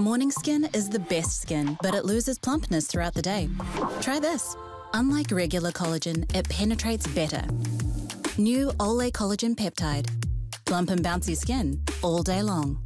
Morning skin is the best skin, but it loses plumpness throughout the day. Try this. Unlike regular collagen, it penetrates better. New Olay Collagen Peptide. Plump and bouncy skin all day long.